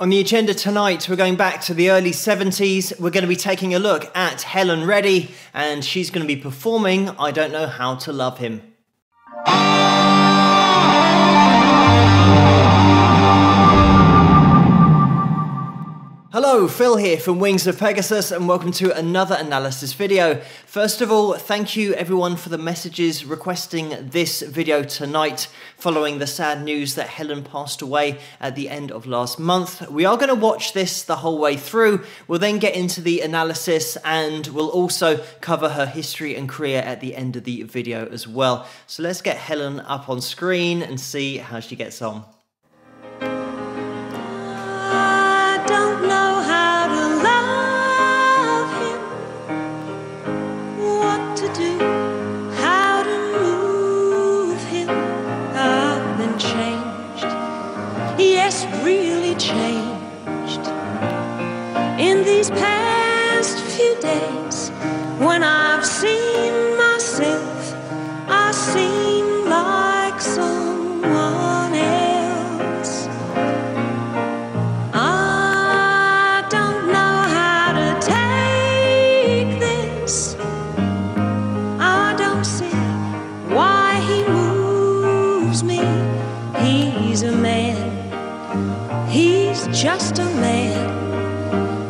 On the agenda tonight, we're going back to the early 70s. We're going to be taking a look at Helen Reddy, and she's going to be performing I Don't Know How to Love Him. Hello, Phil here from Wings of Pegasus, and welcome to another analysis video. First of all, thank you everyone for the messages requesting this video tonight following the sad news that Helen passed away at the end of last month. We are going to watch this the whole way through. We'll then get into the analysis and we'll also cover her history and career at the end of the video as well. So let's get Helen up on screen and see how she gets on. just a man.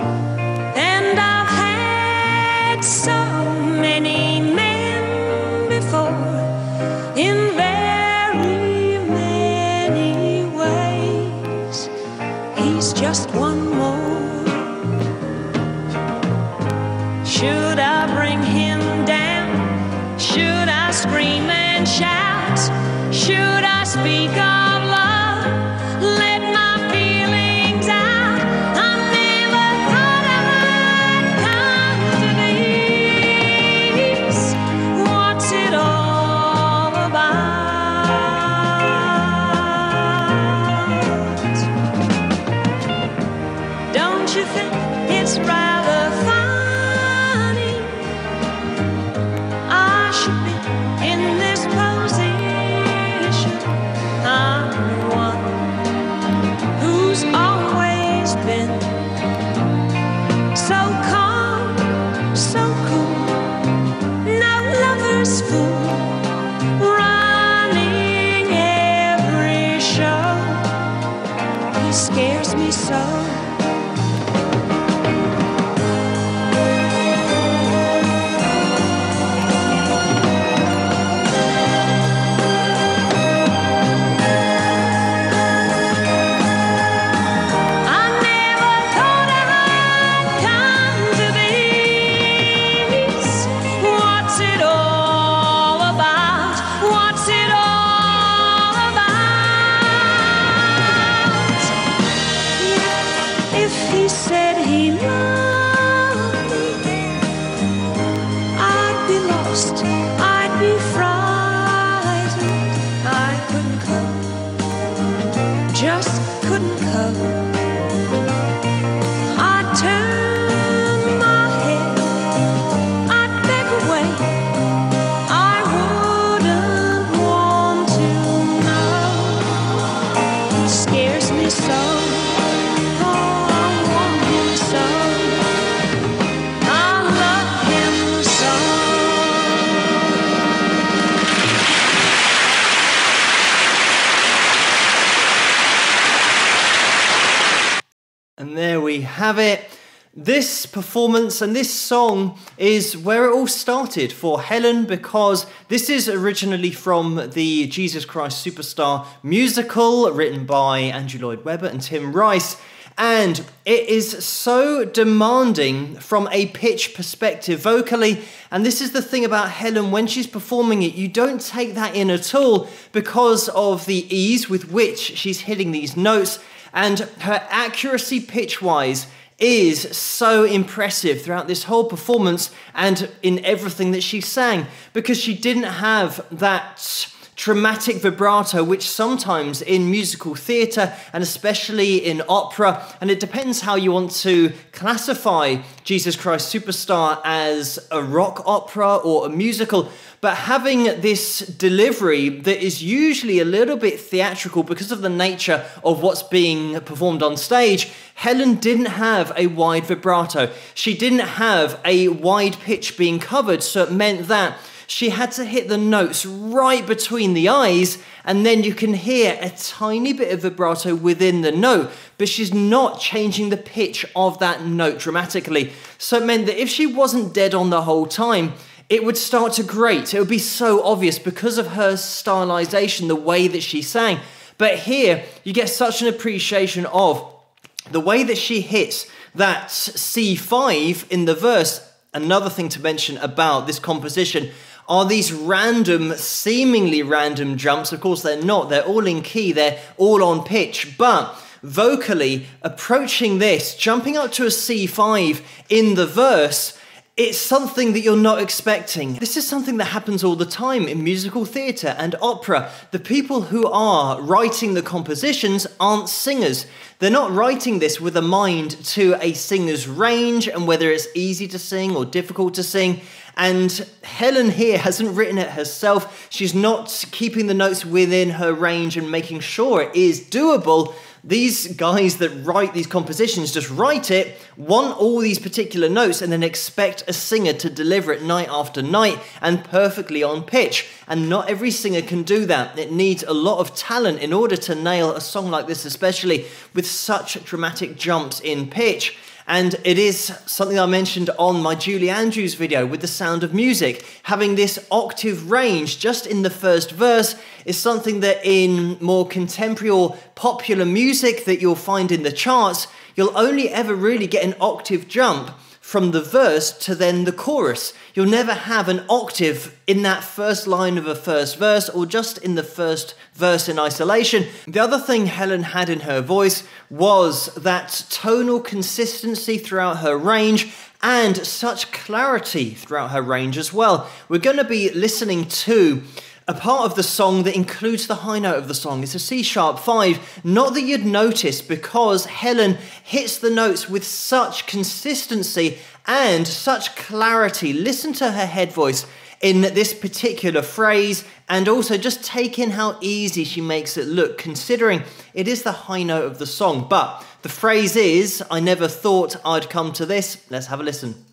Have it. This performance and this song is where it all started for Helen because this is originally from the Jesus Christ Superstar musical written by Andrew Lloyd Webber and Tim Rice. And it is so demanding from a pitch perspective vocally. And this is the thing about Helen, when she's performing it, you don't take that in at all because of the ease with which she's hitting these notes and her accuracy pitch wise is so impressive throughout this whole performance and in everything that she sang because she didn't have that dramatic vibrato, which sometimes in musical theatre and especially in opera, and it depends how you want to classify Jesus Christ Superstar as a rock opera or a musical, but having this delivery that is usually a little bit theatrical because of the nature of what's being performed on stage, Helen didn't have a wide vibrato. She didn't have a wide pitch being covered, so it meant that she had to hit the notes right between the eyes, and then you can hear a tiny bit of vibrato within the note, but she's not changing the pitch of that note dramatically. So it meant that if she wasn't dead on the whole time, it would start to grate. It would be so obvious because of her stylization, the way that she sang. But here, you get such an appreciation of the way that she hits that C5 in the verse. Another thing to mention about this composition are these random, seemingly random jumps. Of course, they're not, they're all in key, they're all on pitch, but vocally approaching this, jumping up to a C5 in the verse. It's something that you're not expecting. This is something that happens all the time in musical theatre and opera. The people who are writing the compositions aren't singers. They're not writing this with a mind to a singer's range and whether it's easy to sing or difficult to sing. And Helen here hasn't written it herself. She's not keeping the notes within her range and making sure it is doable. These guys that write these compositions just write it, want all these particular notes, and then expect a singer to deliver it night after night and perfectly on pitch. And not every singer can do that. It needs a lot of talent in order to nail a song like this, especially with such dramatic jumps in pitch. And it is something I mentioned on my Julie Andrews video with the sound of music. Having this octave range just in the first verse is something that in more contemporary or popular music that you'll find in the charts, you'll only ever really get an octave jump from the verse to then the chorus. You'll never have an octave in that first line of a first verse or just in the first verse in isolation. The other thing Helen had in her voice was that tonal consistency throughout her range and such clarity throughout her range as well. We're going to be listening to a part of the song that includes the high note of the song. It's a C sharp 5. Not that you'd notice because Helen hits the notes with such consistency and such clarity. Listen to her head voice in this particular phrase and also just take in how easy she makes it look, considering it is the high note of the song. But the phrase is, I never thought I'd come to this. Let's have a listen.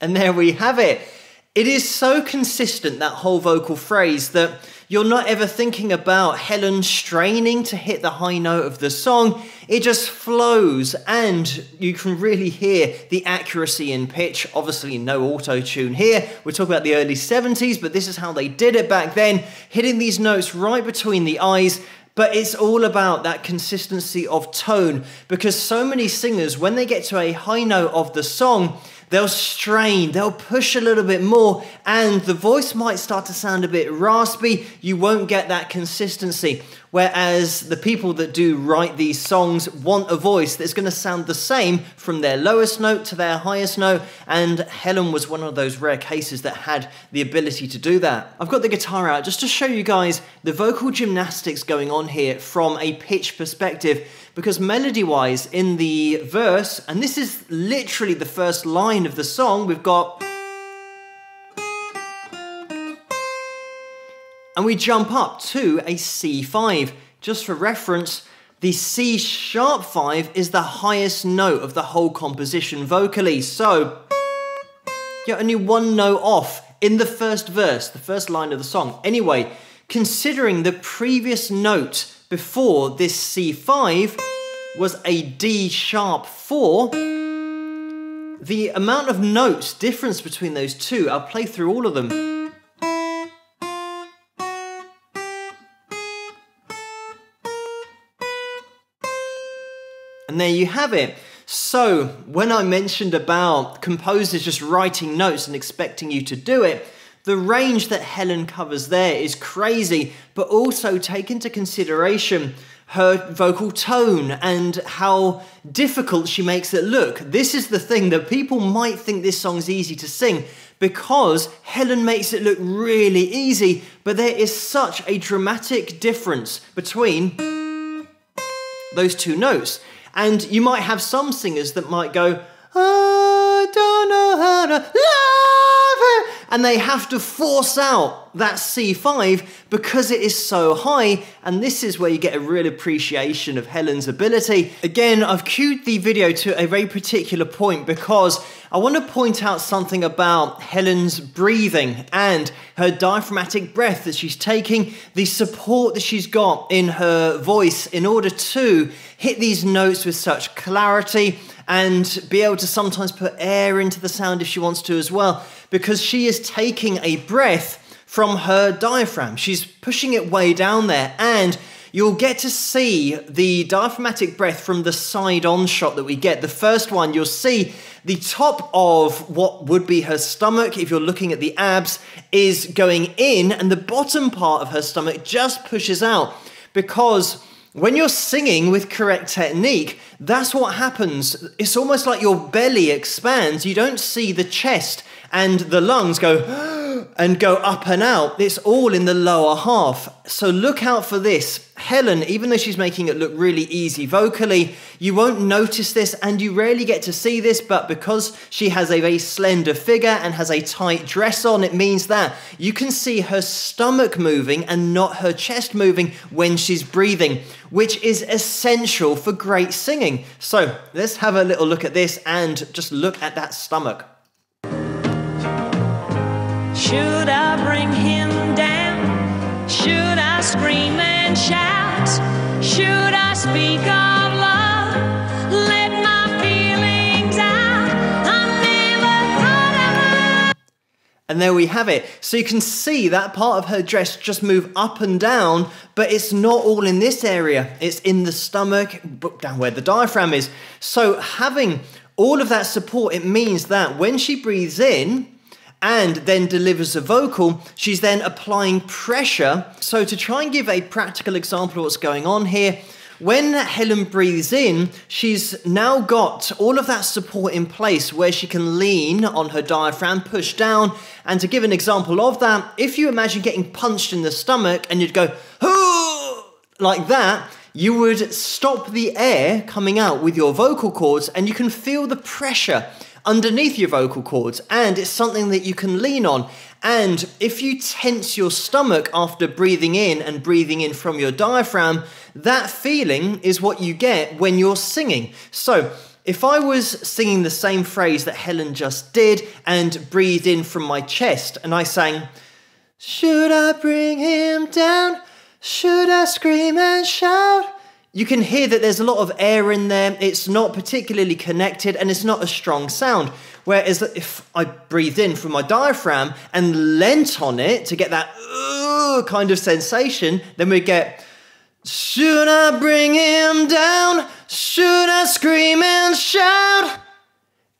And there we have it. It is so consistent, that whole vocal phrase, that you're not ever thinking about Helen straining to hit the high note of the song. It just flows, and you can really hear the accuracy in pitch. Obviously, no auto tune here. We're talking about the early 70s, but this is how they did it back then, hitting these notes right between the eyes. But it's all about that consistency of tone because so many singers, when they get to a high note of the song, they'll strain, they'll push a little bit more, and the voice might start to sound a bit raspy. You won't get that consistency. Whereas the people that do write these songs want a voice that's going to sound the same from their lowest note to their highest note, and Helen was one of those rare cases that had the ability to do that. I've got the guitar out just to show you guys the vocal gymnastics going on here from a pitch perspective because melody wise in the verse, and this is literally the first line of the song, we've got. and we jump up to a C5. Just for reference, the C sharp 5 is the highest note of the whole composition vocally. So, you're only one note off in the first verse, the first line of the song. Anyway, considering the previous note before this C5 was a D sharp 4, the amount of notes difference between those two, I'll play through all of them. And there you have it. So, when I mentioned about composers just writing notes and expecting you to do it, the range that Helen covers there is crazy, but also take into consideration her vocal tone and how difficult she makes it look. This is the thing that people might think this song's easy to sing because Helen makes it look really easy, but there is such a dramatic difference between those two notes. And you might have some singers that might go, I don't know how to love it. And they have to force out that C5 because it is so high. And this is where you get a real appreciation of Helen's ability. Again, I've cued the video to a very particular point because I want to point out something about Helen's breathing and her diaphragmatic breath that she's taking, the support that she's got in her voice in order to hit these notes with such clarity and be able to sometimes put air into the sound if she wants to as well, because she is taking a breath from her diaphragm. She's pushing it way down there, and you'll get to see the diaphragmatic breath from the side on shot that we get. The first one, you'll see the top of what would be her stomach, if you're looking at the abs, is going in, and the bottom part of her stomach just pushes out because when you're singing with correct technique, that's what happens. It's almost like your belly expands. You don't see the chest and the lungs go and go up and out. It's all in the lower half. So look out for this. Helen, even though she's making it look really easy vocally, you won't notice this and you rarely get to see this, but because she has a very slender figure and has a tight dress on, it means that you can see her stomach moving and not her chest moving when she's breathing, which is essential for great singing. So let's have a little look at this and just look at that stomach. Should I bring him down? Should I scream and shout? Should I speak of love? And there we have it. So you can see that part of her dress just move up and down, but it's not all in this area. It's in the stomach, down where the diaphragm is. So having all of that support, it means that when she breathes in, and then delivers a vocal, she's then applying pressure. So, to try and give a practical example of what's going on here, when Helen breathes in, she's now got all of that support in place where she can lean on her diaphragm, push down. And to give an example of that, if you imagine getting punched in the stomach and you'd go, like that, you would stop the air coming out with your vocal cords and you can feel the pressure underneath your vocal cords, and it's something that you can lean on. And if you tense your stomach after breathing in and breathing in from your diaphragm, that feeling is what you get when you're singing. So, if I was singing the same phrase that Helen just did and breathed in from my chest, and I sang, Should I bring him down? Should I scream and shout? You can hear that there's a lot of air in there. It's not particularly connected and it's not a strong sound. Whereas if I breathed in from my diaphragm and leant on it to get that kind of sensation, then we get, Should I bring him down? Should I scream and shout?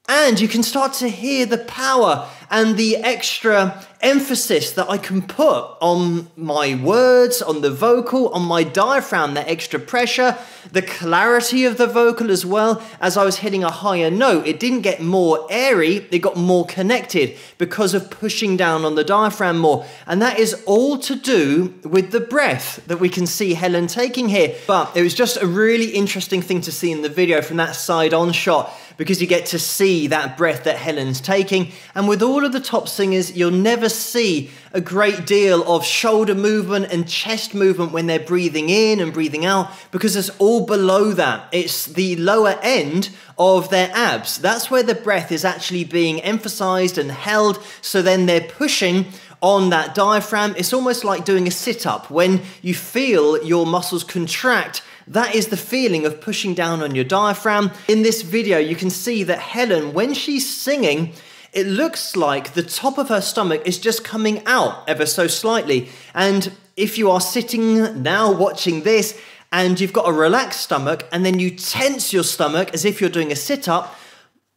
And you can start to hear the power and the extra emphasis that I can put on my words, on the vocal, on my diaphragm, that extra pressure, the clarity of the vocal as well. As I was hitting a higher note, it didn't get more airy, it got more connected because of pushing down on the diaphragm more. And that is all to do with the breath that we can see Helen taking here. But it was just a really interesting thing to see in the video from that side on shot because you get to see that breath that Helen's taking. And with all of the top singers, you'll never see a great deal of shoulder movement and chest movement when they're breathing in and breathing out because it's all below that. It's the lower end of their abs. That's where the breath is actually being emphasized and held. So then they're pushing on that diaphragm. It's almost like doing a sit up. When you feel your muscles contract, that is the feeling of pushing down on your diaphragm. In this video, you can see that Helen, when she's singing, it looks like the top of her stomach is just coming out ever so slightly. And if you are sitting now watching this and you've got a relaxed stomach and then you tense your stomach as if you're doing a sit up,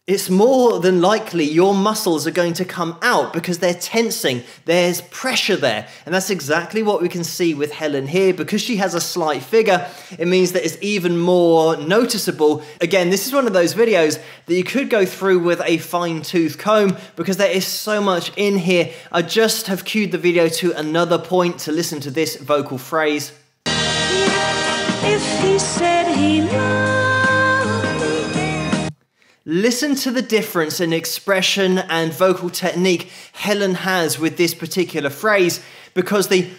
it's more than likely your muscles are going to come out because they're tensing. There's pressure there. And that's exactly what we can see with Helen here. Because she has a slight figure, it means that it's even more noticeable. Again, this is one of those videos that you could go through with a fine tooth comb because there is so much in here. I just have cued the video to another point to listen to this vocal phrase. If Listen to the difference in expression and vocal technique Helen has with this particular phrase because the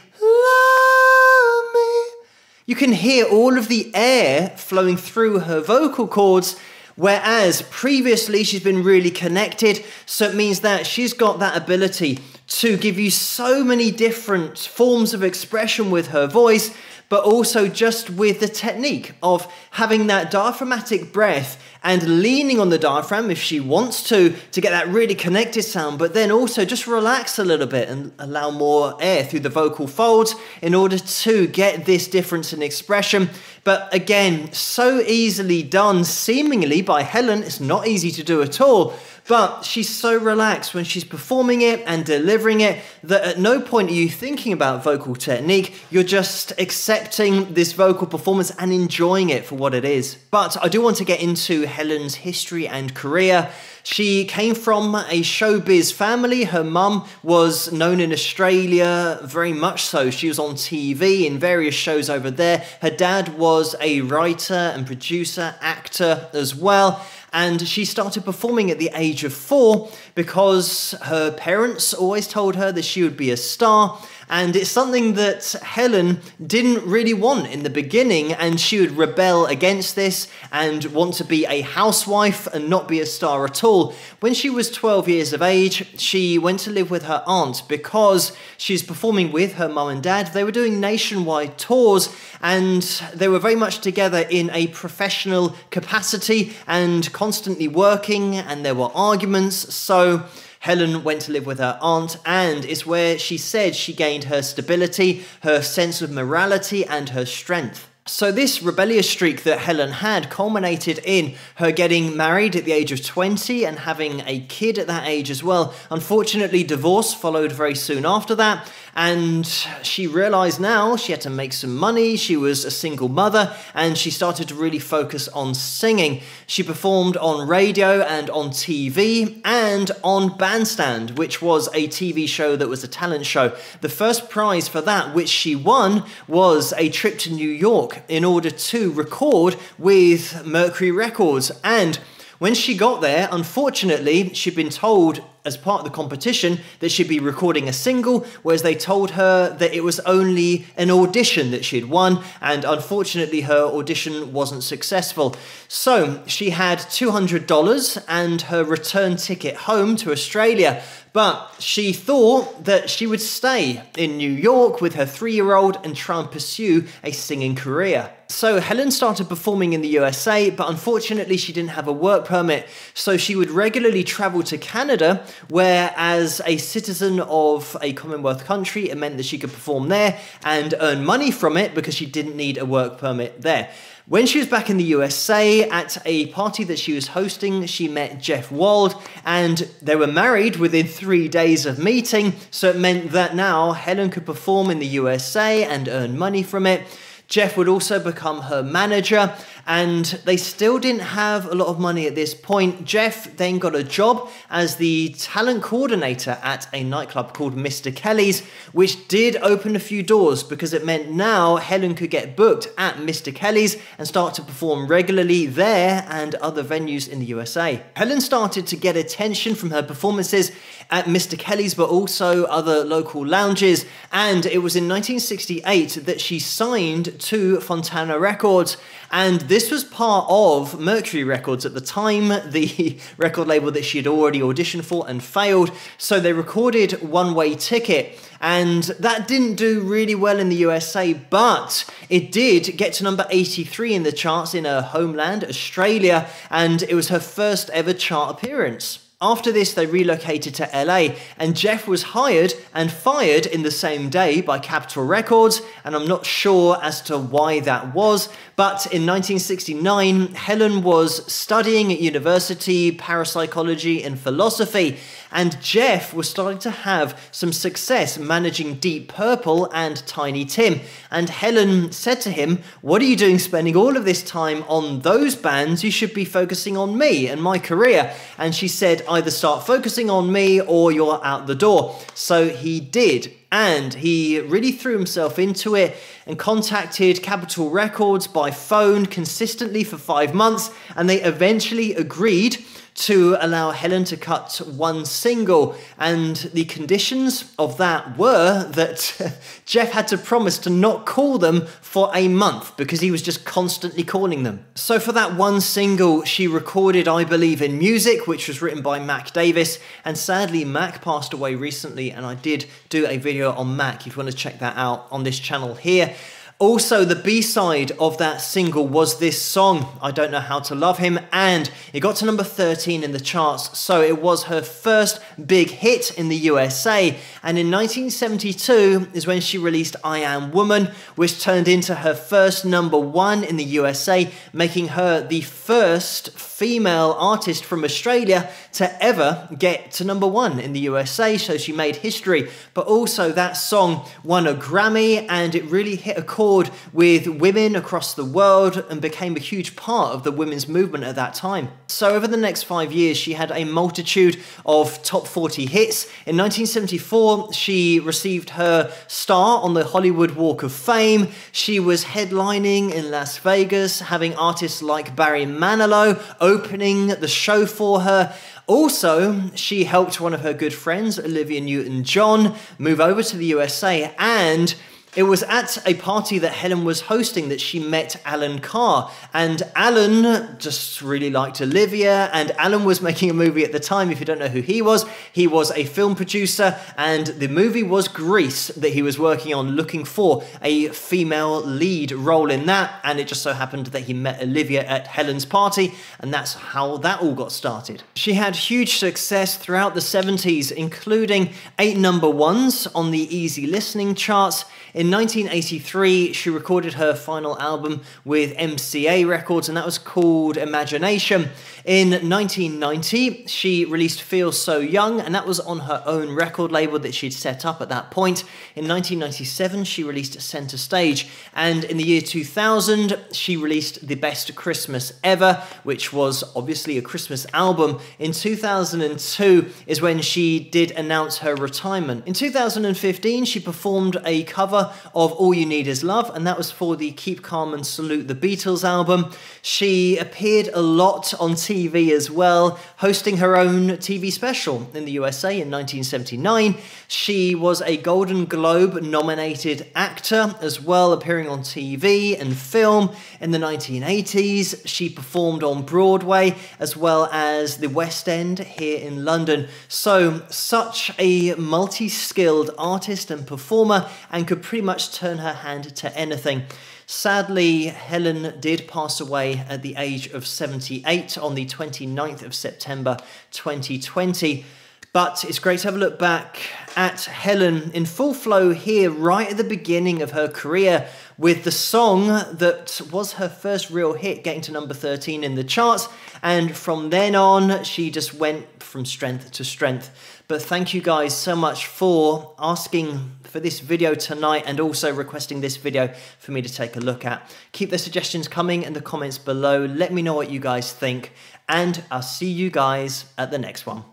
you can hear all of the air flowing through her vocal cords. Whereas previously she's been really connected, so it means that she's got that ability to give you so many different forms of expression with her voice but also just with the technique of having that diaphragmatic breath and leaning on the diaphragm if she wants to to get that really connected sound, but then also just relax a little bit and allow more air through the vocal folds in order to get this difference in expression. But again, so easily done, seemingly by Helen. It's not easy to do at all. But she's so relaxed when she's performing it and delivering it that at no point are you thinking about vocal technique. You're just accepting this vocal performance and enjoying it for what it is. But I do want to get into Helen's history and career. She came from a showbiz family. Her mum was known in Australia very much so. She was on TV in various shows over there. Her dad was a writer and producer, actor as well and she started performing at the age of four because her parents always told her that she would be a star. And it's something that Helen didn't really want in the beginning, and she would rebel against this and want to be a housewife and not be a star at all. When she was 12 years of age, she went to live with her aunt because she's performing with her mum and dad. They were doing nationwide tours and they were very much together in a professional capacity and constantly working, and there were arguments. So, Helen went to live with her aunt, and it's where she said she gained her stability, her sense of morality, and her strength. So, this rebellious streak that Helen had culminated in her getting married at the age of 20 and having a kid at that age as well. Unfortunately, divorce followed very soon after that, and she realized now she had to make some money. She was a single mother, and she started to really focus on singing. She performed on radio and on TV and on Bandstand, which was a TV show that was a talent show. The first prize for that, which she won, was a trip to New York in order to record with Mercury Records. And when she got there, unfortunately, she'd been told as part of the competition that she'd be recording a single, whereas they told her that it was only an audition that she'd won, and unfortunately, her audition wasn't successful. So she had $200 and her return ticket home to Australia. But she thought that she would stay in New York with her three year old and try and pursue a singing career. So Helen started performing in the USA, but unfortunately she didn't have a work permit, so she would regularly travel to Canada, where as a citizen of a Commonwealth country, it meant that she could perform there and earn money from it because she didn't need a work permit there. When she was back in the USA at a party that she was hosting, she met Jeff Wald and they were married within three days of meeting. So it meant that now Helen could perform in the USA and earn money from it. Jeff would also become her manager, and they still didn't have a lot of money at this point. Jeff then got a job as the talent coordinator at a nightclub called Mr. Kelly's, which did open a few doors because it meant now Helen could get booked at Mr. Kelly's and start to perform regularly there and other venues in the USA. Helen started to get attention from her performances at Mr. Kelly's, but also other local lounges, and it was in 1968 that she signed to Fontana Records. And this was part of Mercury Records at the time, the record label that she had already auditioned for and failed. So they recorded One Way Ticket. And that didn't do really well in the USA, but it did get to number 83 in the charts in her homeland, Australia, and it was her first ever chart appearance. After this, they relocated to LA, and Jeff was hired and fired in the same day by Capitol Records, and I'm not sure as to why that was. But in 1969, Helen was studying at university parapsychology and philosophy, and Jeff was starting to have some success managing Deep Purple and Tiny Tim. And Helen said to him, What are you doing spending all of this time on those bands? You should be focusing on me and my career. And she said, Either start focusing on me or you're out the door. So he did. And he really threw himself into it and contacted Capitol Records by phone consistently for five months. And they eventually agreed to allow Helen to cut one single. And the conditions of that were that Jeff had to promise to not call them for a month because he was just constantly calling them. So, for that one single, she recorded I Believe in Music, which was written by Mac Davis. And sadly, Mac passed away recently, and I did do a video on Mac if you want to check that out on this channel here. Also, the B side of that single was this song, I Don't Know How to Love Him, and it got to number 13 in the charts, so it was her first big hit in the USA. And in 1972 is when she released I Am Woman, which turned into her first number one in the USA, making her the first female artist from Australia to ever get to number one in the USA, so she made history. But also, that song won a Grammy and it really hit a chord with women across the world and became a huge part of the women's movement at that time. So, over the next five years, she had a multitude of top 40 hits. In 1974, she received her star on the Hollywood Walk of Fame. She was headlining in Las Vegas, having artists like Barry Manilow opening the show for her. Also, she helped one of her good friends, Olivia Newton John, move over to the USA and it was at a party that Helen was hosting that she met Allan Carr. And Allan just really liked Olivia. And Allan was making a movie at the time. If you don't know who he was, he was a film producer. And the movie was Grease that he was working on, looking for a female lead role in that. And it just so happened that he met Olivia at Helen's party. And that's how that all got started. She had huge success throughout the 70s, including eight number ones on the easy listening charts. In 1983, she recorded her final album with MCA Records, and that was called Imagination. In 1990, she released Feel So Young, and that was on her own record label that she'd set up at that point. In 1997, she released Center Stage, and in the year 2000, she released The Best Christmas Ever, which was obviously a Christmas album. In 2002 is when she did announce her retirement. In 2015, she performed a cover of All You Need Is Love, and that was for the Keep Calm and Salute the Beatles album. She appeared a lot on TV as well, hosting her own TV special in the USA in 1979. She was a Golden Globe nominated actor as well, appearing on TV and film in the 1980s. She performed on Broadway as well as the West End here in London. So, such a multi skilled artist and performer, and could pretty much turn her hand to anything. Sadly, Helen did pass away at the age of 78 on the 29th of September 2020. But it's great to have a look back at Helen in full flow here, right at the beginning of her career, with the song that was her first real hit, getting to number 13 in the charts. And from then on, she just went from strength to strength. But thank you guys so much for asking for this video tonight and also requesting this video for me to take a look at. Keep the suggestions coming in the comments below. Let me know what you guys think, and I'll see you guys at the next one.